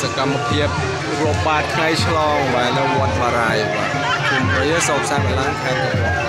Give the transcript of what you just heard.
សកម្មភាពរាប់បាតថ្ងៃឆ្លងបាទនៅវត្តបារាយបាទជុំព្រះសោកសានឡើងខេត្តកំពង់